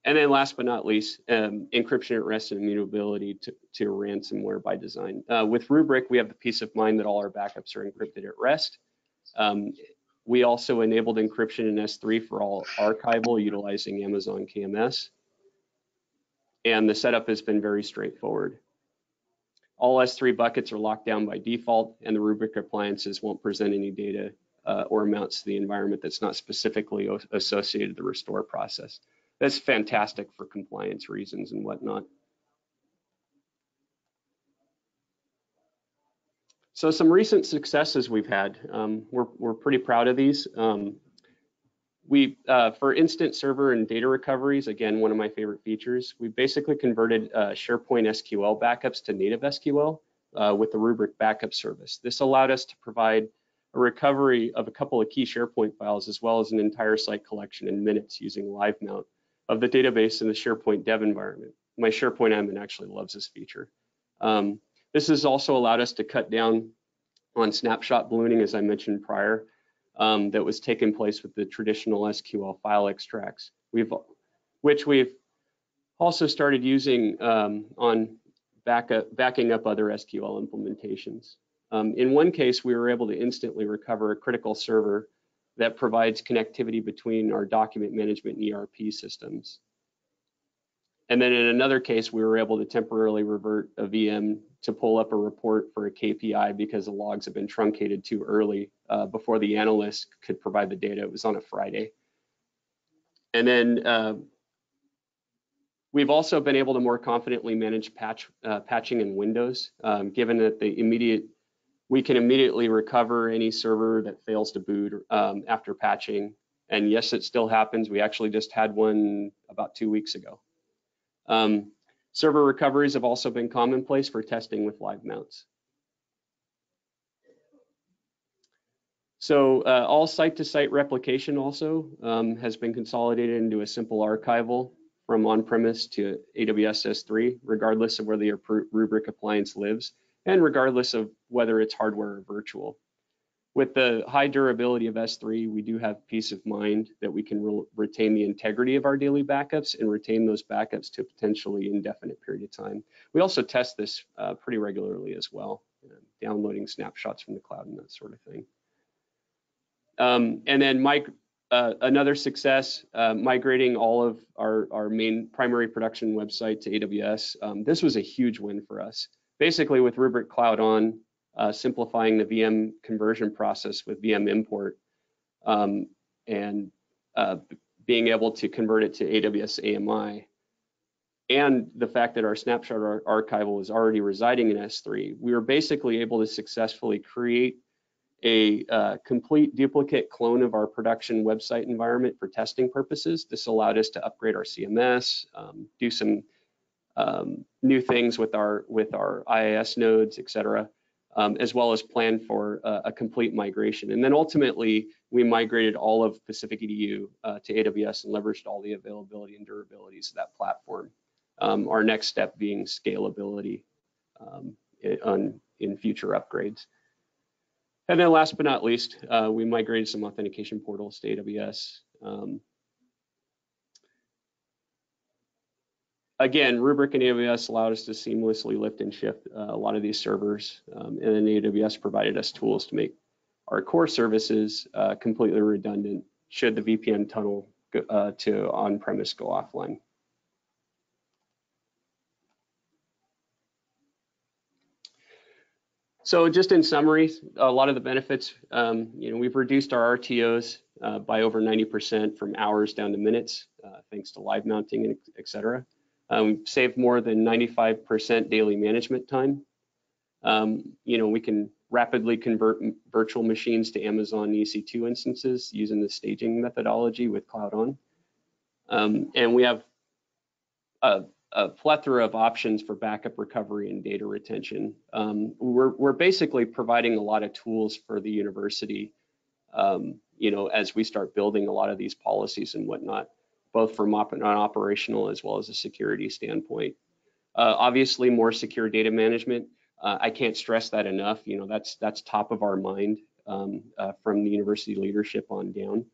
And then last but not least, um, encryption at rest and immutability to, to ransomware by design. Uh, with Rubrik, we have the peace of mind that all our backups are encrypted at rest. Um, we also enabled encryption in S3 for all archival utilizing Amazon KMS and the setup has been very straightforward. All S3 buckets are locked down by default, and the Rubrik appliances won't present any data uh, or amounts to the environment that's not specifically associated with the restore process. That's fantastic for compliance reasons and whatnot. So some recent successes we've had, um, we're, we're pretty proud of these. Um, we, uh, for instant server and data recoveries, again, one of my favorite features, we basically converted uh, SharePoint SQL backups to native SQL uh, with the Rubrik backup service. This allowed us to provide a recovery of a couple of key SharePoint files as well as an entire site collection in minutes using live mount of the database in the SharePoint dev environment. My SharePoint admin actually loves this feature. Um, this has also allowed us to cut down on snapshot ballooning, as I mentioned prior, um, that was taking place with the traditional SQL file extracts. We've, which we've also started using um, on backup, backing up other SQL implementations. Um, in one case, we were able to instantly recover a critical server that provides connectivity between our document management and ERP systems. and then in another case, we were able to temporarily revert a VM to pull up a report for a KPI because the logs have been truncated too early uh, before the analyst could provide the data. It was on a Friday. And then uh, we've also been able to more confidently manage patch uh, patching in Windows, um, given that the immediate we can immediately recover any server that fails to boot um, after patching. And yes, it still happens. We actually just had one about two weeks ago. Um, server recoveries have also been commonplace for testing with live mounts. So uh, all site-to-site -site replication also um, has been consolidated into a simple archival from on-premise to AWS S3, regardless of where the Rubrik appliance lives, and regardless of whether it's hardware or virtual. With the high durability of S3, we do have peace of mind that we can re retain the integrity of our daily backups and retain those backups to potentially indefinite period of time. We also test this uh, pretty regularly as well, uh, downloading snapshots from the cloud and that sort of thing. Um, and then Mike, uh, another success, uh, migrating all of our, our main primary production website to AWS. Um, this was a huge win for us. Basically with Rubrik Cloud on, uh, simplifying the VM conversion process with VM import um, and uh, being able to convert it to AWS AMI. And the fact that our snapshot ar archival was already residing in S3, we were basically able to successfully create a uh, complete duplicate clone of our production website environment for testing purposes. This allowed us to upgrade our CMS, um, do some um, new things with our with our IIS nodes, et cetera um, as well as plan for a, a, complete migration. And then ultimately, we migrated all of Pacific EDU uh, to AWS and leveraged all the availability and durabilities of that platform. Um, our next step being scalability um, on, in future upgrades. And then last but not least, uh, we migrated some authentication portals to AWS. Um, again, Rubrik and AWS allowed us to seamlessly lift and shift uh, a lot of these servers, um, and then AWS provided us tools to make our core services uh, completely redundant should the VPN tunnel go, uh, to on-premise go offline. So just in summary, a lot of the benefits, um, you know, we've reduced our RTOs uh, by over 90% from hours down to minutes, uh, thanks to live mounting, and et cetera. Um, saved more than 95% daily management time. Um, you know, we can rapidly convert virtual machines to Amazon EC2 instances using the staging methodology with Cloud On. Um, and we have a, a, plethora of options for backup recovery and data retention. Um, we're, we're, basically providing a lot of tools for the university, um, you know, as we start building a lot of these policies and whatnot both from an operational as well as a security standpoint. Uh, obviously, more secure data management. Uh, I can't stress that enough. You know, that's that's top of our mind um, uh, from the university leadership on down.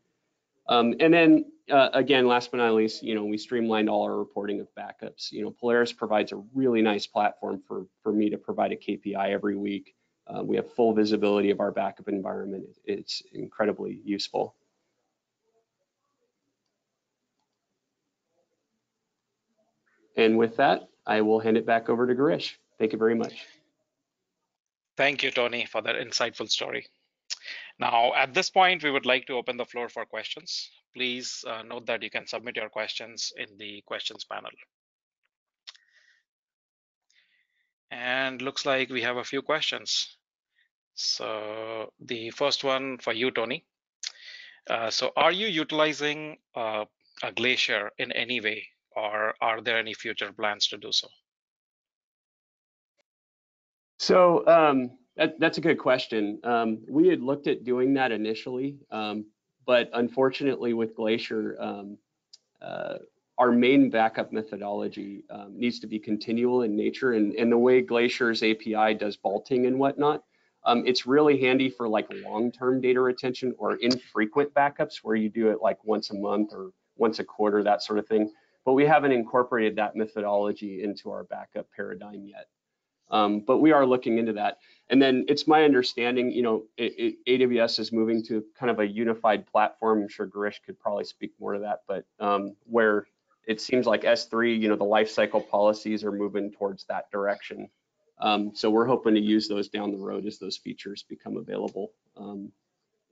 Um, and then uh, again, last but not least, you know, we streamlined all our reporting of backups. You know, Polaris provides a really nice platform for for me to provide a KPI every week. Uh, we have full visibility of our backup environment. It's incredibly useful. And with that, I will hand it back over to Girish. Thank you very much. Thank you, Tony, for that insightful story. Now, at this point, we would like to open the floor for questions. Please uh, note that you can submit your questions in the questions panel. And looks like we have a few questions. So the first one for you, Tony. Uh, so are you utilizing uh, a Glacier in any way or are there any future plans to do so? So um, that, that's a good question. Um, we had looked at doing that initially, um, but unfortunately with Glacier, um, uh, our main backup methodology um, needs to be continual in nature and, and the way Glacier's API does vaulting and whatnot, um, it's really handy for like long-term data retention or infrequent backups where you do it like once a month or once a quarter, that sort of thing but we haven't incorporated that methodology into our backup paradigm yet. Um, but we are looking into that. And then it's my understanding, you know, it, it, AWS is moving to kind of a unified platform. I'm sure Girish could probably speak more to that, but um, where it seems like S3, you know, the lifecycle policies are moving towards that direction. Um, so we're hoping to use those down the road as those features become available. Um,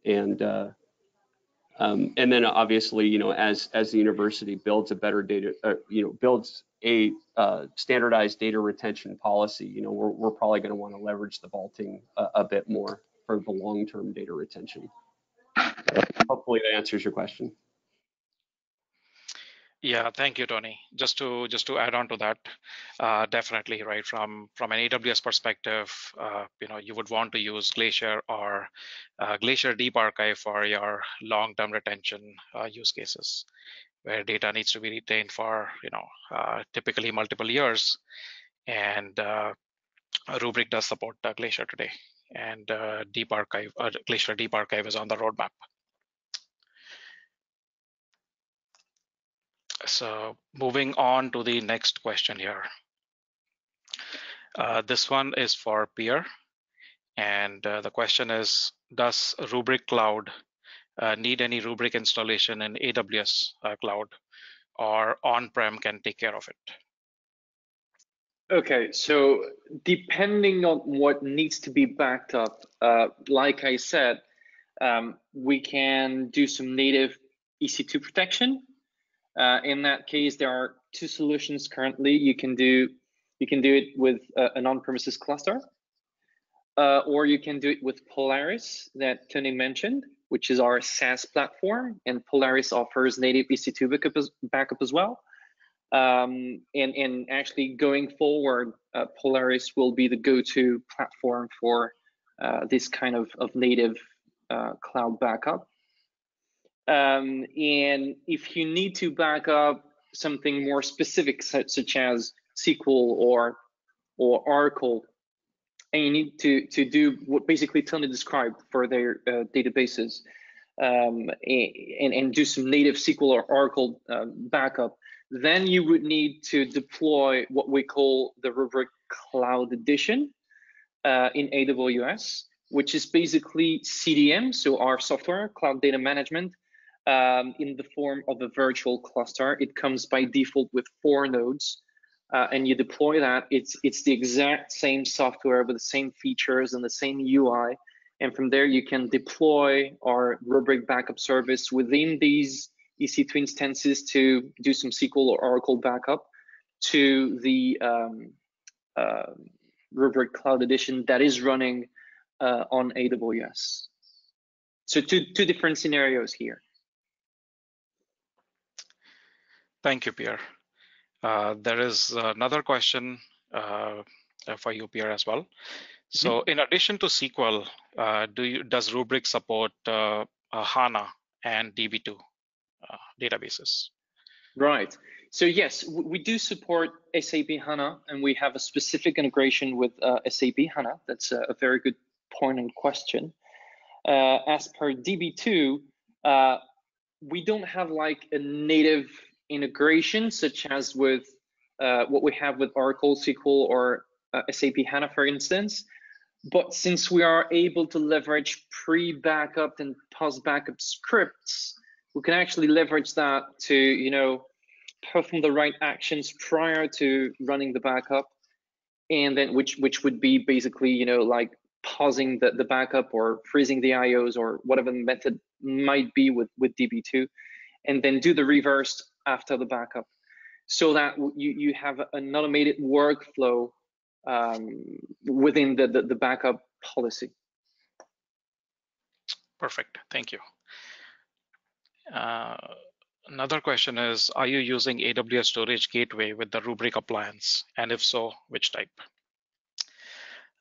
and uh, um, and then obviously, you know, as as the university builds a better data, uh, you know, builds a uh, standardized data retention policy, you know, we're we're probably going to want to leverage the vaulting a, a bit more for the long-term data retention. Hopefully that answers your question. Yeah, thank you, Tony. Just to just to add on to that, uh, definitely right from from an AWS perspective, uh, you know you would want to use Glacier or uh, Glacier Deep Archive for your long-term retention uh, use cases, where data needs to be retained for you know uh, typically multiple years, and uh, Rubrik does support Glacier today, and Deep Archive Glacier Deep Archive is on the roadmap. So moving on to the next question here. Uh, this one is for Pierre. And uh, the question is, does Rubrik Cloud uh, need any Rubrik installation in AWS uh, Cloud or on-prem can take care of it? Okay, so depending on what needs to be backed up, uh, like I said, um, we can do some native EC2 protection uh, in that case, there are two solutions currently. You can do you can do it with uh, an on-premises cluster, uh, or you can do it with Polaris that Tony mentioned, which is our SaaS platform, and Polaris offers native EC2 backup as, backup as well. Um, and, and actually going forward, uh, Polaris will be the go-to platform for uh, this kind of, of native uh, cloud backup. Um, and if you need to back up something more specific, such, such as SQL or or Oracle, and you need to to do what basically Tony described for their uh, databases, um, and and do some native SQL or Oracle uh, backup, then you would need to deploy what we call the Rubrik Cloud Edition uh, in AWS, which is basically CDM, so our software, Cloud Data Management, um, in the form of a virtual cluster. It comes by default with four nodes. Uh, and you deploy that, it's it's the exact same software with the same features and the same UI. And from there, you can deploy our Rubrik backup service within these EC2 instances to do some SQL or Oracle backup to the um, uh, Rubrik Cloud Edition that is running uh, on AWS. So two, two different scenarios here. Thank you, Pierre. Uh, there is another question uh, for you, Pierre, as well. So, mm -hmm. in addition to SQL, uh, do you, does Rubrik support uh, HANA and DB2 uh, databases? Right. So yes, we do support SAP HANA, and we have a specific integration with uh, SAP HANA. That's a, a, very good point and question. as per DB2, we don't have like a native integration, such as with uh, what we have with Oracle, SQL, or uh, SAP HANA, for instance. But since we are able to leverage pre-backup and post-backup scripts, we can actually leverage that to, you know, perform the right actions prior to running the backup, and then which which would be basically, you know, like pausing the, the backup or freezing the IOs or whatever method might be with with DB2, and then do the reverse after the backup so that you, you have an automated workflow um, within the, the, the backup policy. Perfect, thank you. Uh, another question is, are you using AWS Storage Gateway with the Rubrik appliance? And if so, which type?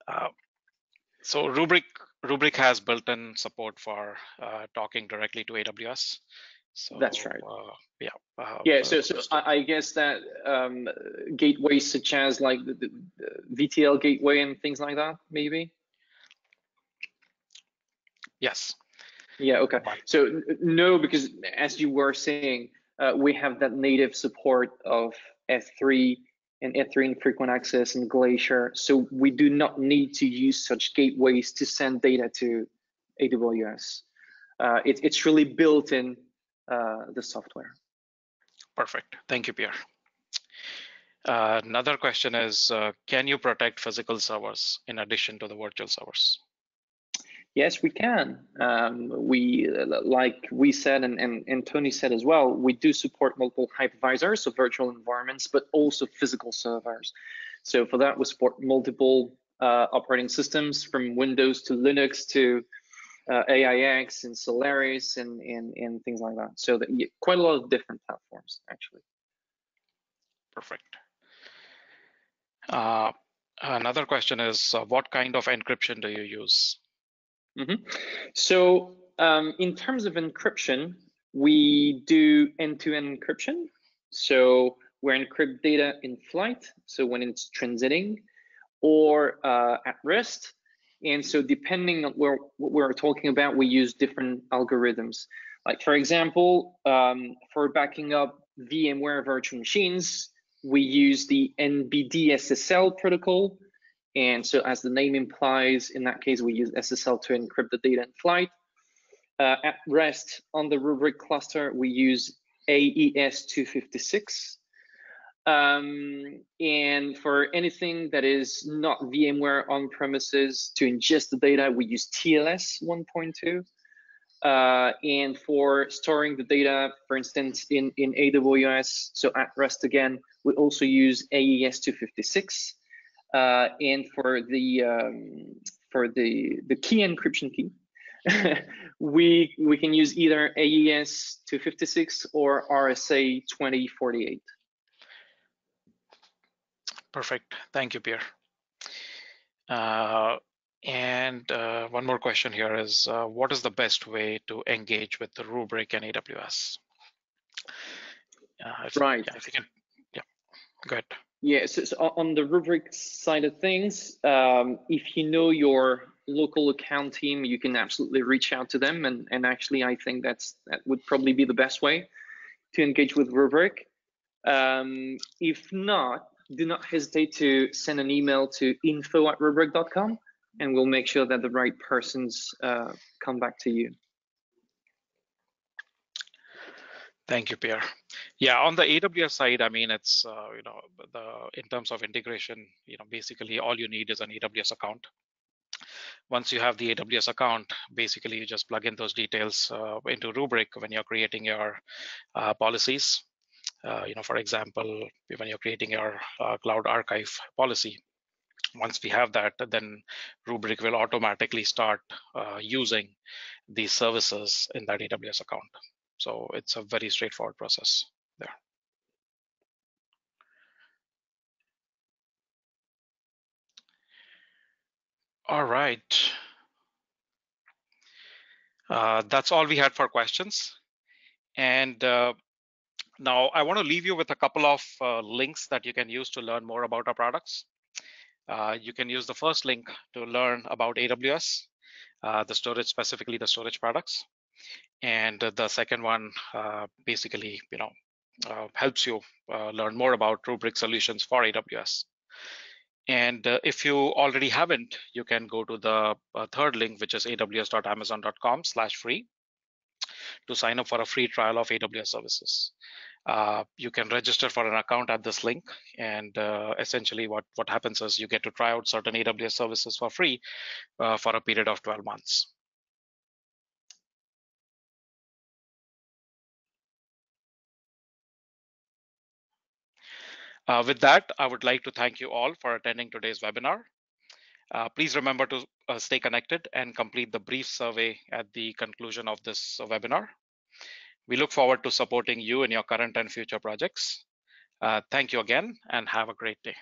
Uh, so Rubrik, Rubrik has built-in support for uh, talking directly to AWS. So that's right. Uh, yeah. Uh, yeah. So, so I, I, guess that um, gateways such as like the, the, the, VTL gateway and things like that, maybe. Yes. Yeah. Okay. So no, because as you were saying, uh, we have that native support of S3 and S3 infrequent access and Glacier. So we do not need to use such gateways to send data to AWS. Uh, it, it's really built in the software. Perfect. Thank you, Pierre. Uh, another question is, uh, can you protect physical servers in addition to the virtual servers? Yes, we can. Um, we, like we said, and, and, and Tony said as well, we do support multiple hypervisors, so virtual environments, but also physical servers. So for that, we support multiple uh, operating systems from Windows to Linux to uh, AIX and Solaris and, and, and things like that. So that, quite a lot of different platforms, actually. Perfect. Uh, another question is, uh, what kind of encryption do you use? Mm -hmm. So um, in terms of encryption, we do end-to-end -end encryption. So we encrypt data in flight, so when it's transiting, or uh, at rest. And so depending on where, what we're talking about, we use different algorithms. Like for example, um, for backing up VMware virtual machines, we use the NBD-SSL protocol. And so as the name implies, in that case, we use SSL to encrypt the data in flight. Uh, at rest on the Rubrik cluster, we use AES 256. Um, and for anything that is not VMware on premises to ingest the data, we use TLS 1.2. Uh, and for storing the data, for instance, in, in AWS, so at rest again, we also use AES 256. Uh, and for the um, for the the key encryption key, we we can use either AES 256 or RSA 2048. Perfect. Thank you, Pierre. Uh, and uh, one more question here is, uh, what is the best way to engage with the Rubrik and AWS? Uh, if, right. Yeah, if you can, yeah, go ahead. Yeah, so, so on the Rubrik side of things, um, if you know your local account team, you can absolutely reach out to them. And, and actually, I think that's that would probably be the best way to engage with Rubrik. Um, if not, do not hesitate to send an email to info at rubrik.com and we'll make sure that the right persons uh, come back to you. Thank you, Pierre. Yeah, on the AWS side, I mean, it's uh, you know the in terms of integration, you know, basically all you need is an AWS account. Once you have the AWS account, basically you just plug in those details uh, into Rubrik when you're creating your uh, policies. Uh, you know, for example, when you're creating your uh, cloud archive policy, once we have that, then Rubrik will automatically start uh, using these services in that AWS account. So it's a very straightforward process there. All right. Uh, that's all we had for questions. And uh, now I want to leave you with a couple of uh, links that you can use to learn more about our products. Uh, you can use the first link to learn about AWS, uh, the storage, specifically the storage products. And the second one uh, basically, you know, uh, helps you uh, learn more about Rubrik solutions for AWS. And uh, if you already haven't, you can go to the third link, which is aws.amazon.com slash free to sign up for a free trial of AWS services uh, you can register for an account at this link. And uh, essentially what, what happens is you get to try out certain AWS services for free uh, for a period of 12 months. Uh, with that, I would like to thank you all for attending today's webinar. Uh, please remember to uh, stay connected and complete the brief survey at the conclusion of this webinar. We look forward to supporting you in your current and future projects. Uh, thank you again and have a great day.